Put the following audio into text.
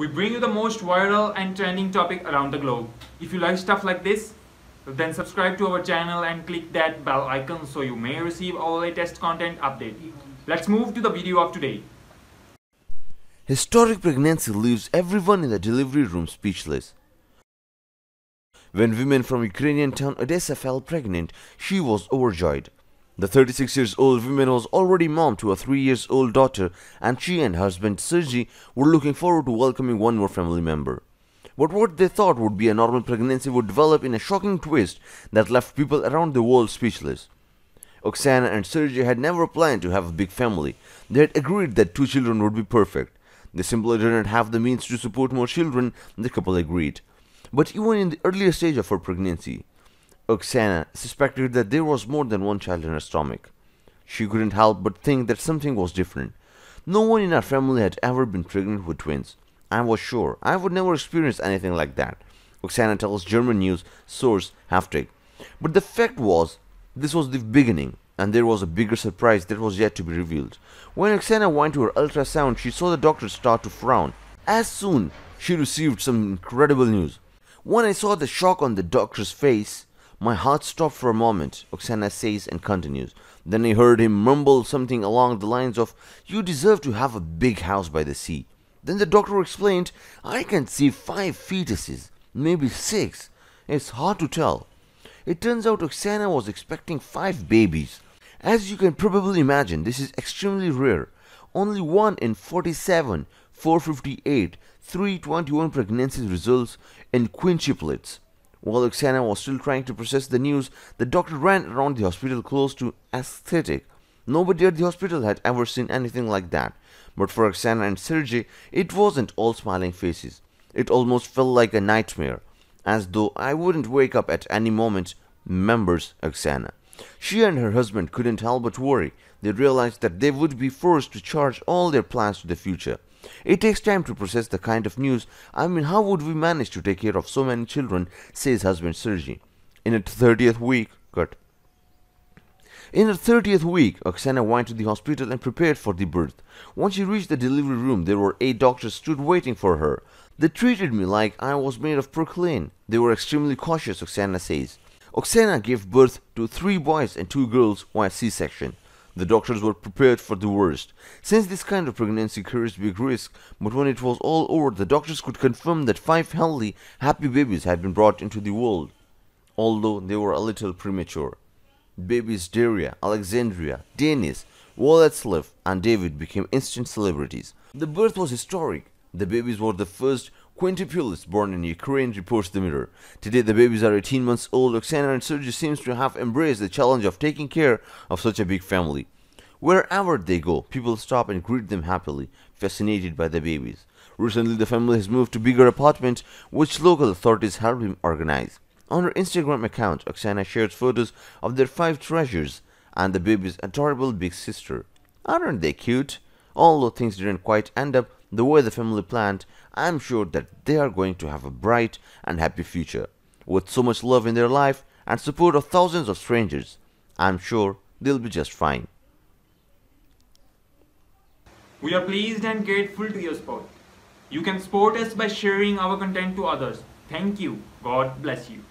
We bring you the most viral and trending topic around the globe. If you like stuff like this, then subscribe to our channel and click that bell icon so you may receive our latest content update. Let's move to the video of today. Historic pregnancy leaves everyone in the delivery room speechless. When women from Ukrainian town Odessa fell pregnant, she was overjoyed. The 36 years old woman was already mom to a 3 years old daughter and she and husband Sergey were looking forward to welcoming one more family member. But what they thought would be a normal pregnancy would develop in a shocking twist that left people around the world speechless. Oksana and Sergey had never planned to have a big family. They had agreed that two children would be perfect. They simply didn't have the means to support more children, the couple agreed. But even in the earlier stage of her pregnancy, Oksana suspected that there was more than one child in her stomach. She couldn't help but think that something was different. No one in our family had ever been pregnant with twins. I was sure I would never experience anything like that. Oksana tells German news source Heftig. But the fact was, this was the beginning, and there was a bigger surprise that was yet to be revealed. When Oksana went to her ultrasound, she saw the doctor start to frown. As soon, she received some incredible news. When I saw the shock on the doctor's face, my heart stopped for a moment, Oksana says and continues. Then I heard him mumble something along the lines of, You deserve to have a big house by the sea. Then the doctor explained, I can see five fetuses, maybe six. It's hard to tell. It turns out Oksana was expecting five babies. As you can probably imagine, this is extremely rare. Only 1 in 47, 458, 321 pregnancies results in quintuplets. While Oksana was still trying to process the news, the doctor ran around the hospital close to aesthetic. Nobody at the hospital had ever seen anything like that. But for Oksana and Sergey, it wasn't all smiling faces. It almost felt like a nightmare, as though I wouldn't wake up at any moment, members Oksana. She and her husband couldn't help but worry. They realized that they would be forced to charge all their plans to the future. It takes time to process the kind of news. I mean, how would we manage to take care of so many children, says husband Sergey. In her 30th week, cut. In her 30th week, Oksana went to the hospital and prepared for the birth. When she reached the delivery room, there were eight doctors stood waiting for her. They treated me like I was made of porcelain. They were extremely cautious, Oksana says. Oksana gave birth to three boys and two girls via C-section. The doctors were prepared for the worst. Since this kind of pregnancy carries big risk, but when it was all over, the doctors could confirm that five healthy, happy babies had been brought into the world, although they were a little premature. Babies Daria, Alexandria, Denis, Władysław, and David became instant celebrities. The birth was historic. The babies were the first quintuplets born in Ukraine, reports the Mirror. Today, the babies are 18 months old. Oksana and Sergey seems to have embraced the challenge of taking care of such a big family. Wherever they go, people stop and greet them happily, fascinated by the babies. Recently, the family has moved to bigger apartment, which local authorities helped him organize. On her Instagram account, Oksana shares photos of their five treasures and the baby's adorable big sister. Aren't they cute? Although things didn't quite end up the way the family planned, I'm sure that they are going to have a bright and happy future. With so much love in their life and support of thousands of strangers, I'm sure they'll be just fine. We are pleased and grateful to your support. You can support us by sharing our content to others. Thank you. God bless you.